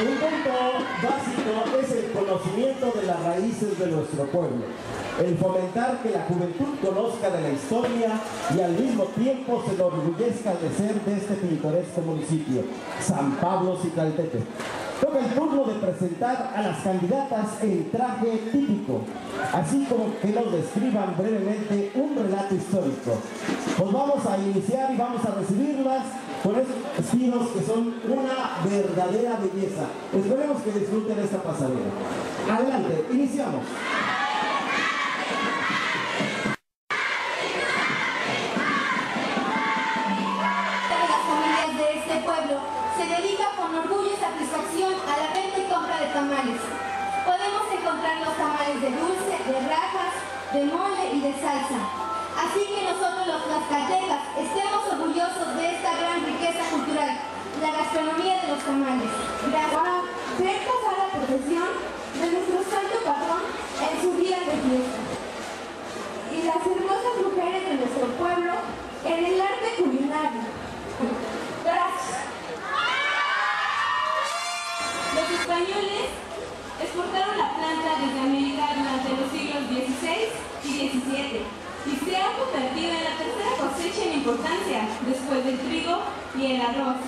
Un punto básico es el conocimiento de las raíces de nuestro pueblo, el fomentar que la juventud conozca de la historia y al mismo tiempo se enorgullezca de ser de este pintoresco municipio, San Pablo Cicaltete. Toca el turno de presentar a las candidatas en traje típico, así como que nos describan brevemente un relato histórico. Pues vamos a iniciar y vamos a recibirlas con estos vestidos que son una verdadera belleza. Esperemos que disfruten esta pasarela. Adelante, iniciamos. De mole y de salsa. Así que nosotros los tlaxcaltecas estemos orgullosos de esta gran riqueza cultural, la gastronomía de los tamales. Gracias. ver pasar la procesión de nuestro santo patrón en su día de fiesta. Y las hermosas mujeres de nuestro pueblo en el arte culinario. Gracias. Los españoles exportaron la planta desde América durante los siglos XVI y XVII y se ha convertido en la tercera cosecha en importancia después del trigo y el arroz.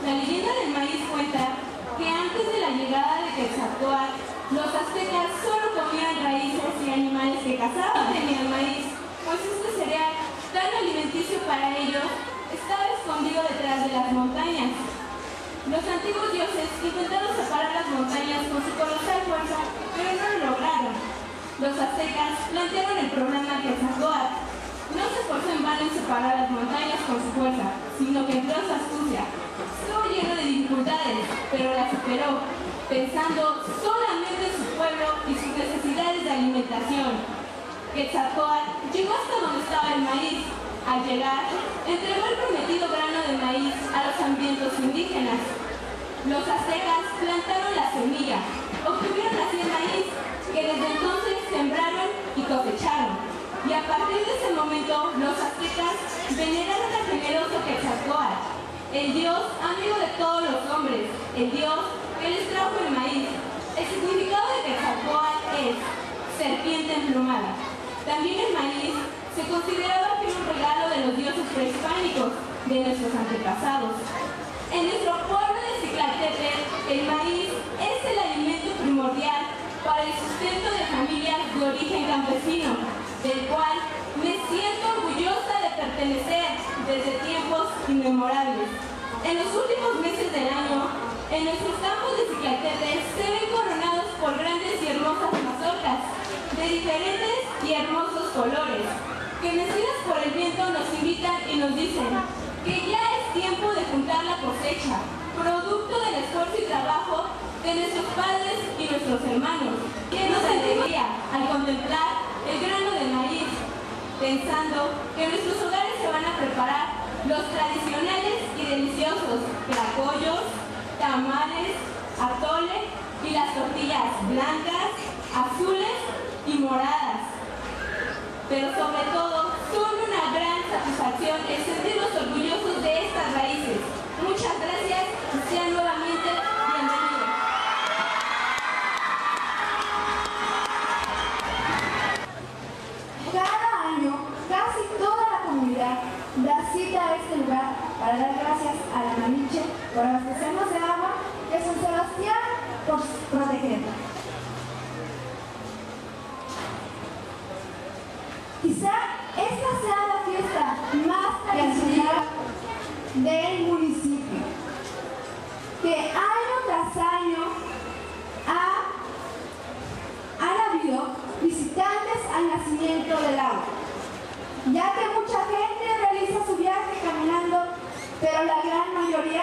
La leyenda del maíz cuenta que antes de la llegada de Quetzalcóatl, los aztecas solo comían raíces y animales que cazaban. Tenían maíz, pues este cereal tan alimenticio para ellos estaba escondido detrás de las montañas. Los antiguos dioses intentaron separar las montañas con su colosal fuerza, pero no lo lograron. Los aztecas plantearon el problema que Quetzalcóatl. No se esforzó en vano en separar las montañas con su fuerza, sino que empleó su astucia. Estuvo lleno de dificultades, pero la superó, pensando solamente en su pueblo y sus necesidades de alimentación. Quetzalcóatl llegó hasta donde estaba el maíz. Al llegar, entregó el prometido grano de maíz a los hambrientos indígenas. Los aztecas plantaron la semilla, obtuvieron así el maíz, que desde entonces sembraron y cosecharon. Y a partir de ese momento, los aztecas veneraron al generoso Quetzalcóatl, el dios amigo de todos los hombres, el dios que les trajo el maíz. El significado de Quetzalcóatl es serpiente emplumada. También el maíz se consideraba que era un regalo de los dioses prehispánicos de nuestros antepasados. En nuestro pueblo de Ciclatete, el maíz es el alimento primordial para el sustento de familias de origen campesino, del cual me siento orgullosa de pertenecer desde tiempos inmemorables. En los últimos meses del año, en nuestros campos de Ciclatete se ven coronados por grandes y hermosas mazorcas de diferentes y hermosos colores, que mecidas por el viento nos invitan y nos dicen que ya es tiempo de juntar la cosecha, producto del esfuerzo y trabajo de nuestros padres y nuestros hermanos. Que nos alegría al contemplar el grano pensando que nuestros hogares se van a preparar los tradicionales y deliciosos placollos, tamales, atole y las tortillas blancas, azules y moradas. Pero sobre todo, son una gran satisfacción el sentirnos orgullosos de estas raíces. Muchas gracias y sean nuevamente bienvenidos. Cada año, casi toda la comunidad da cita a este dar gracias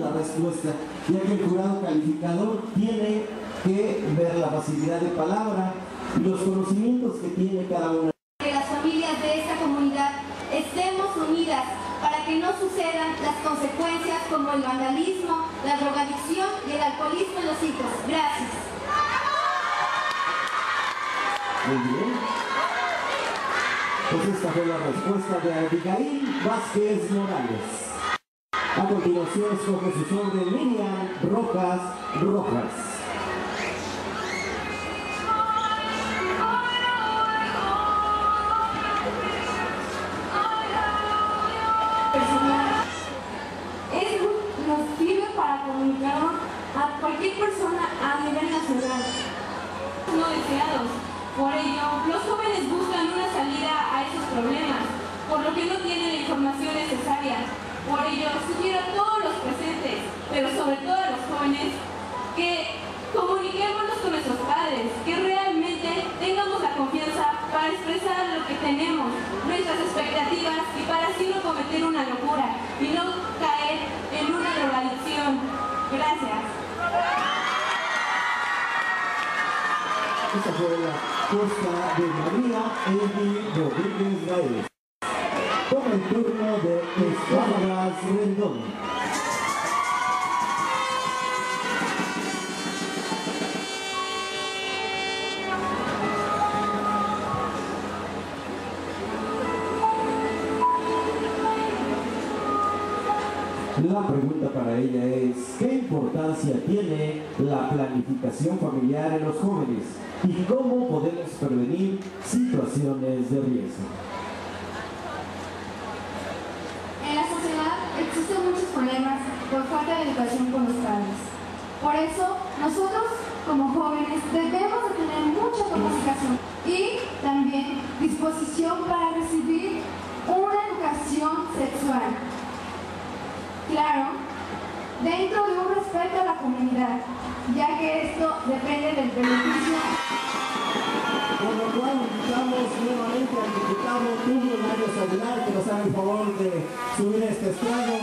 la respuesta, ya que el jurado calificador tiene que ver la facilidad de palabra y los conocimientos que tiene cada una. Que las familias de esta comunidad estemos unidas para que no sucedan las consecuencias como el vandalismo, la drogadicción y el alcoholismo en los hijos. Gracias. Muy bien. Pues esta fue la respuesta de Abigail Vázquez Morales. A continuación escoge su sobre Miriam Rojas Rojas. personal. Eso nos sirve para comunicarnos a cualquier persona a nivel nacional. no deseados. Por ello, los jóvenes buscan una salida a esos problemas, por lo que no tienen la información necesaria. Por ello, sugiero a todos los presentes, pero sobre todo a los jóvenes, que comuniquémonos con nuestros padres, que realmente tengamos la confianza para expresar lo que tenemos, nuestras expectativas y para así no cometer una locura y no caer en una drogadicción. Gracias. Esta fue la respuesta de María Eddie Rodríguez. Toma el turno de Espadas Rendón. La pregunta para ella es, ¿qué importancia tiene la planificación familiar en los jóvenes y cómo podemos prevenir situaciones de riesgo? En la existen muchos problemas por falta de educación con los padres. Por eso, nosotros como jóvenes debemos de tener mucha capacitación y también disposición para recibir una educación sexual. Claro, dentro de un respeto a la comunidad, ya que esto depende del beneficio Por cual invitamos nuevamente al diputado Tulio Mario Aguilar que nos haga el favor de subir este estrado,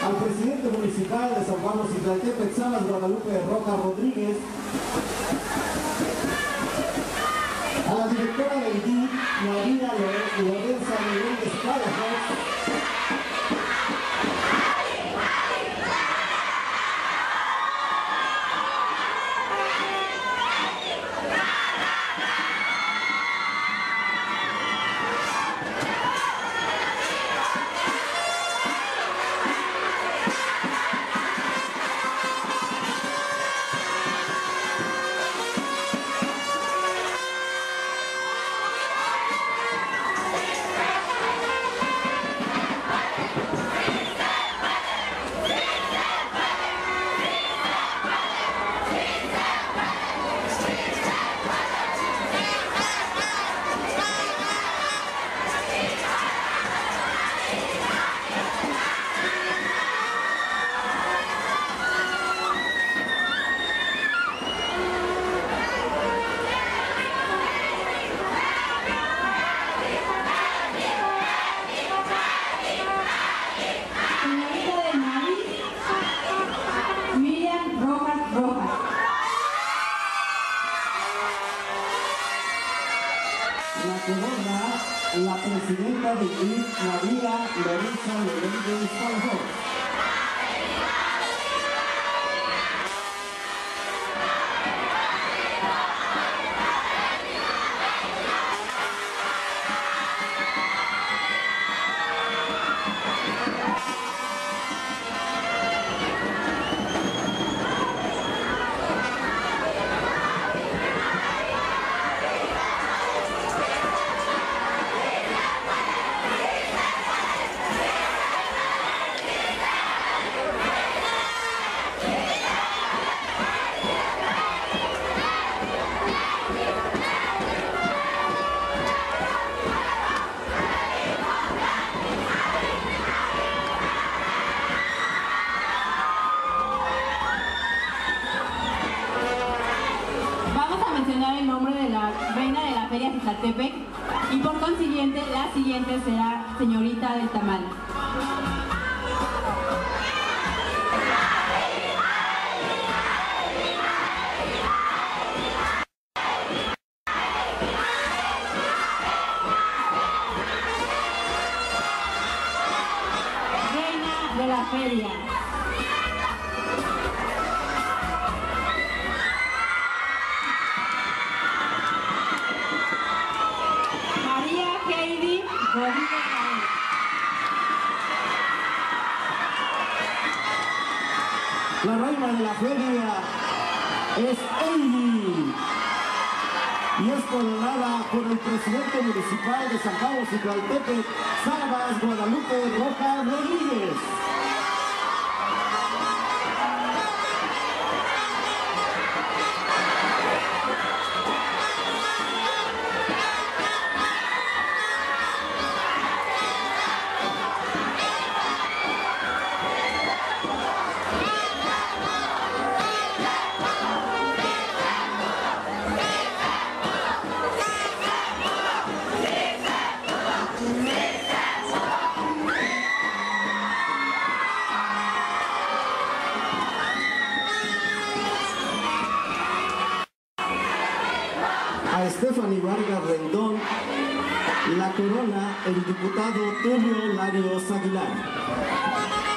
al presidente municipal de San Juan Ocitlaltepec, Salas Guadalupe Roca Rodríguez, a la directora del DIC, Marina Lorenza Menéndez Palafox, será señorita del tamal. La reina de la feria es Amy y es coronada por el presidente municipal de San Pablo Ciclaltepec, Sabas Guadalupe Roja Rodríguez. Stephanie Vargas Rendón la corona el diputado Tulio Larios Aguilar.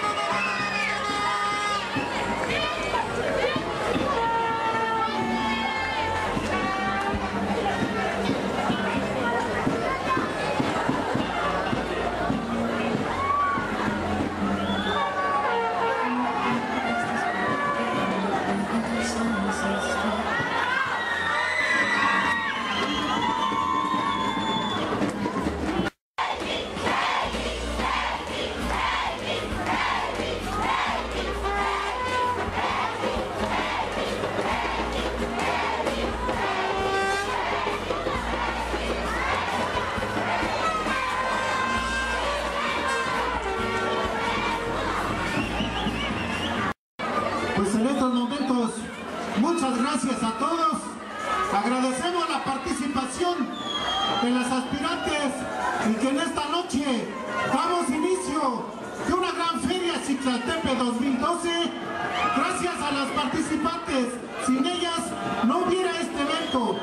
Participantes, sin ellas no hubiera este evento.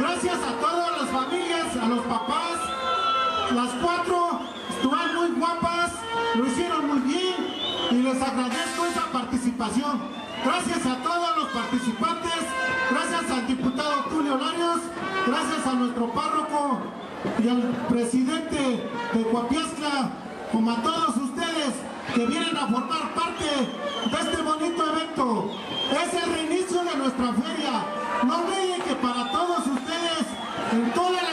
Gracias a todas las familias, a los papás, las cuatro estuvieron muy guapas, lo hicieron muy bien y les agradezco esa participación. Gracias a todos los participantes, gracias al diputado Tulio Larios, gracias a nuestro párroco y al presidente de Coapiazcla, como a todos ustedes que vienen a formar parte de este bonito evento. Es el reinicio de nuestra feria. No olviden que para todos ustedes, en toda